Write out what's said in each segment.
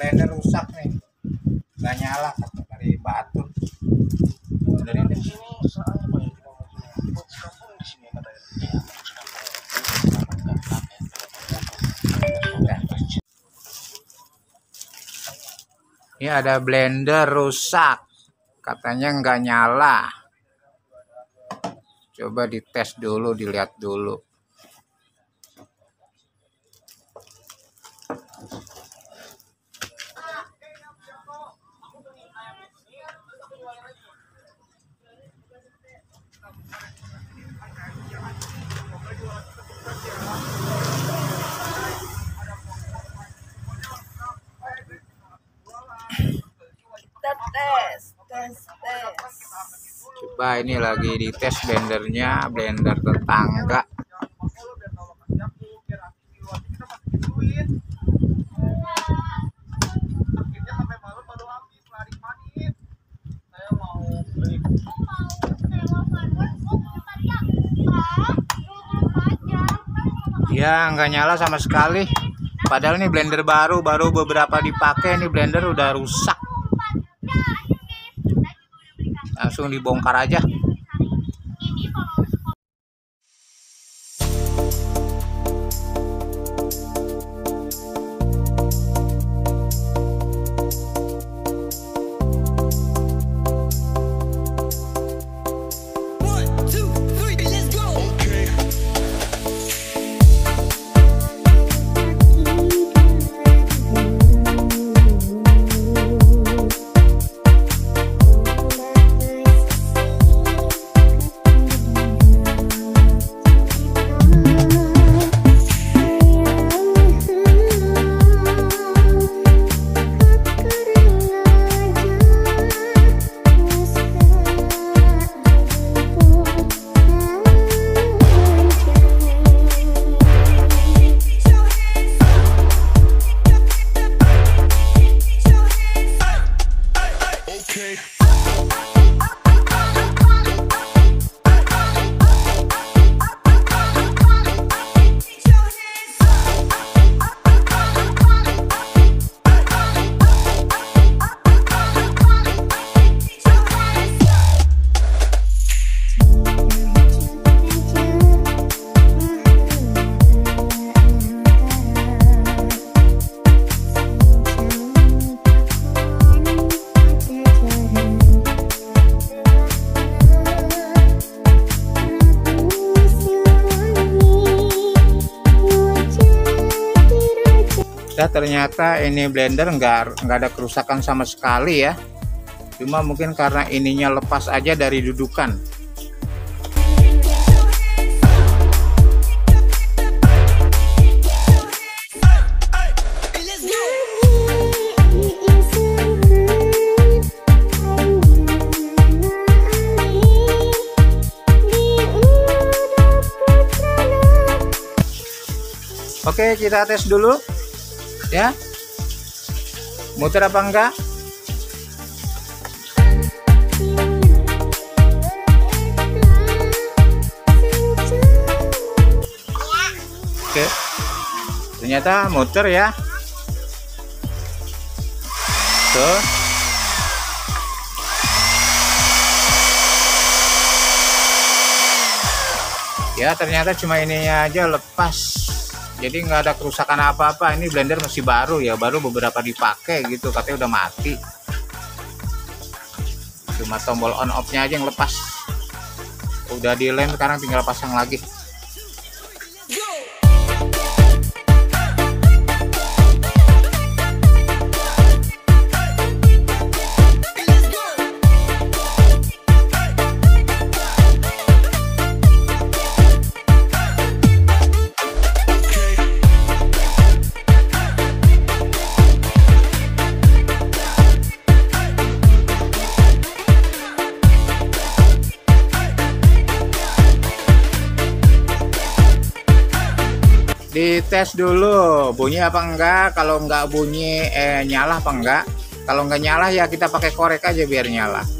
blender rusak nih. Nggak nyala kata dari batu dari apa ya ini ada blender rusak. Katanya nggak nyala. Coba dites dulu dilihat dulu Coba ini lagi dites blendernya blender tetangga ya nggak nyala sama sekali. Padahal ini blender baru baru beberapa dipakai ini blender udah rusak. Langsung dibongkar aja okay. Ya ternyata ini blender nggak nggak ada kerusakan sama sekali ya. Cuma mungkin karena ininya lepas aja dari dudukan. Oke kita tes dulu ya. Muter apa enggak? Oke. Ternyata muter ya. Tuh. Ya ternyata cuma ininya aja lepas. Jadi nggak ada kerusakan apa-apa. Ini blender masih baru ya, baru beberapa dipakai gitu. Katanya udah mati. Cuma tombol on off-nya aja yang lepas. Udah dilem sekarang tinggal pasang lagi. Dites dulu. Bunyi apa enggak? Kalau enggak bunyi eh nyala apa enggak? Kalau enggak nyala ya kita pakai korek aja biar nyala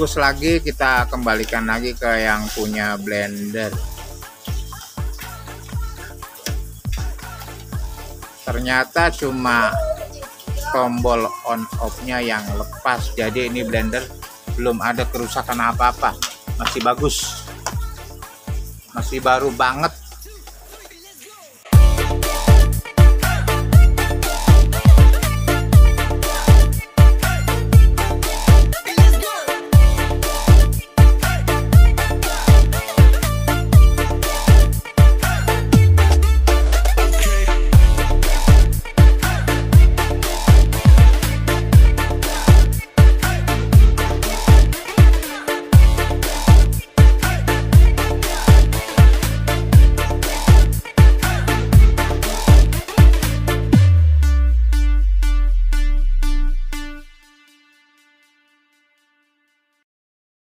bungkus lagi kita kembalikan lagi ke yang punya blender. Ternyata cuma tombol on off nya yang lepas jadi ini blender belum ada kerusakan apa-apa. Masih bagus. Masih baru banget